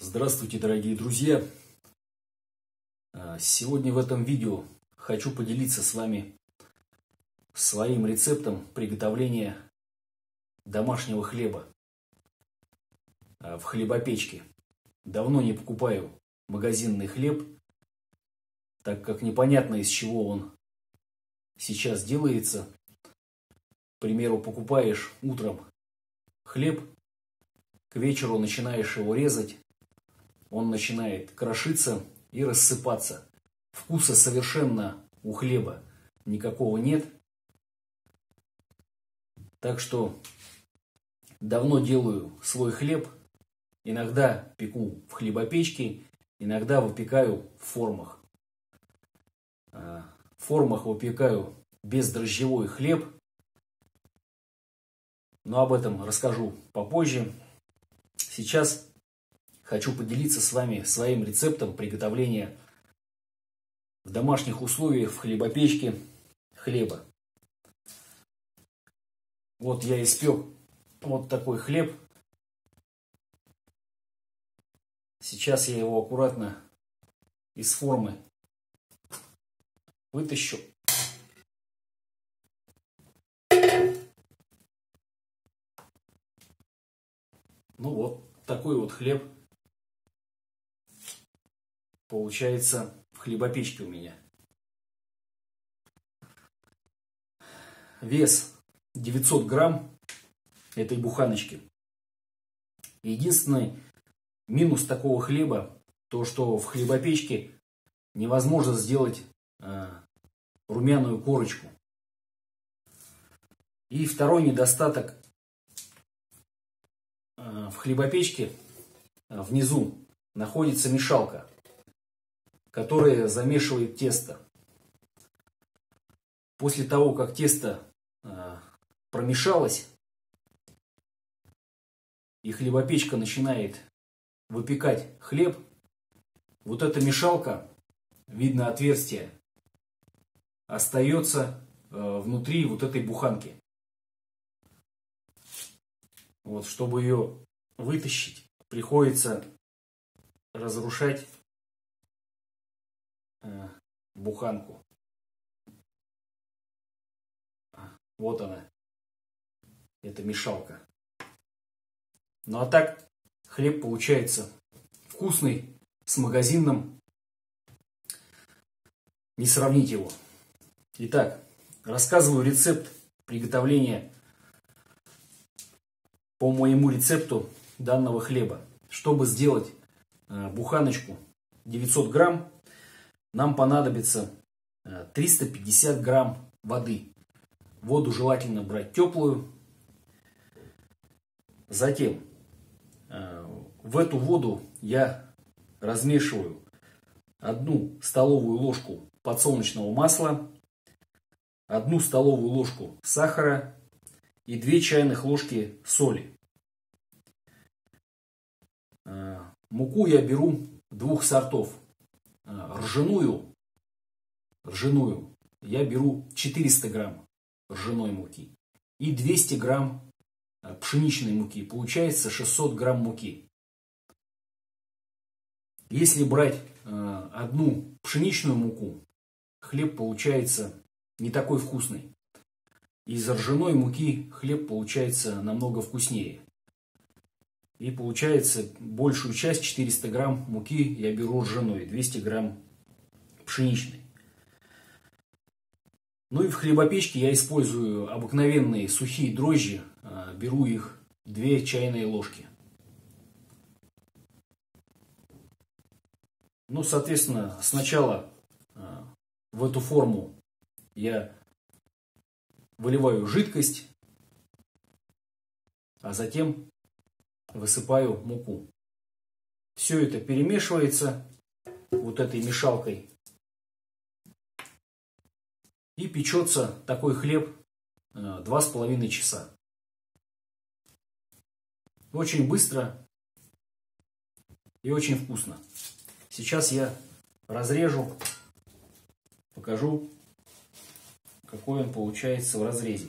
Здравствуйте, дорогие друзья! А, сегодня в этом видео хочу поделиться с вами своим рецептом приготовления домашнего хлеба а, в хлебопечке. Давно не покупаю магазинный хлеб, так как непонятно из чего он сейчас делается. К примеру, покупаешь утром хлеб, к вечеру начинаешь его резать, он начинает крошиться и рассыпаться. Вкуса совершенно у хлеба никакого нет. Так что давно делаю свой хлеб. Иногда пеку в хлебопечке, иногда выпекаю в формах. А, в формах выпекаю бездрожжевой хлеб. Но об этом расскажу попозже. Сейчас хочу поделиться с вами своим рецептом приготовления в домашних условиях в хлебопечке хлеба. Вот я испек вот такой хлеб. Сейчас я его аккуратно из формы вытащу. Ну вот, такой вот хлеб получается в хлебопечке у меня. Вес 900 грамм этой буханочки. Единственный минус такого хлеба, то что в хлебопечке невозможно сделать э, румяную корочку. И второй недостаток э, в хлебопечке э, внизу находится мешалка которое замешивает тесто. После того, как тесто э, промешалось, и хлебопечка начинает выпекать хлеб, вот эта мешалка, видно отверстие, остается э, внутри вот этой буханки. Вот, чтобы ее вытащить, приходится разрушать буханку. А, вот она. Это мешалка. Ну а так хлеб получается вкусный, с магазинным. Не сравнить его. Итак, рассказываю рецепт приготовления по моему рецепту данного хлеба. Чтобы сделать э, буханочку 900 грамм, нам понадобится 350 э, грамм воды. Воду желательно брать теплую. Затем э, в эту воду я размешиваю одну столовую ложку подсолнечного масла, одну столовую ложку сахара и 2 чайных ложки соли. Э, муку я беру двух сортов ржаную, ржаную я беру 400 грамм ржаной муки и 200 грамм э, пшеничной муки. Получается 600 грамм муки. Если брать э, одну пшеничную муку, хлеб получается не такой вкусный. Из ржаной муки хлеб получается намного вкуснее. И получается большую часть, 400 грамм муки я беру ржаной, 200 грамм пшеничной. Ну и в хлебопечке я использую обыкновенные сухие дрожжи, а, беру их 2 чайные ложки. Ну, соответственно, сначала а, в эту форму я выливаю жидкость, а затем высыпаю муку. Все это перемешивается вот этой мешалкой. И печется такой хлеб э, два с половиной часа. Очень быстро и очень вкусно. Сейчас я разрежу, покажу, какой он получается в разрезе.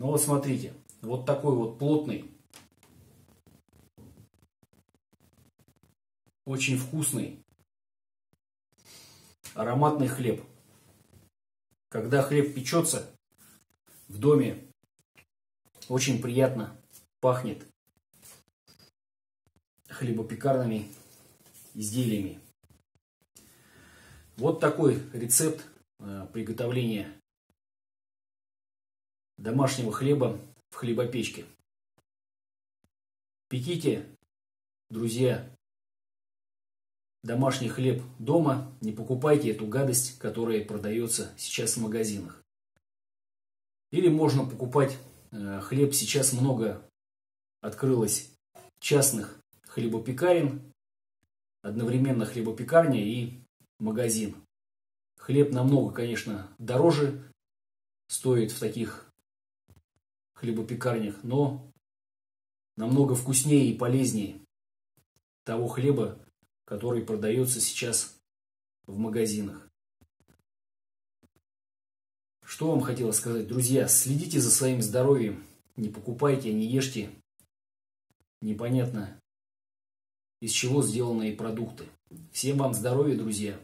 Ну вот смотрите, вот такой вот плотный, очень вкусный, ароматный хлеб. Когда хлеб печется в доме, очень приятно пахнет хлебопекарными изделиями. Вот такой рецепт э, приготовления домашнего хлеба в хлебопечке. Пеките, друзья, домашний хлеб дома, не покупайте эту гадость, которая продается сейчас в магазинах. Или можно покупать э, хлеб, сейчас много открылось частных хлебопекарен, одновременно хлебопекарня и магазин. Хлеб намного, конечно, дороже стоит в таких хлебопекарнях, но намного вкуснее и полезнее того хлеба, который продается сейчас в магазинах. Что вам хотелось сказать, друзья? Следите за своим здоровьем, не покупайте, не ешьте непонятно из чего сделанные продукты. Всем вам здоровья, друзья.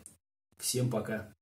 Всем пока.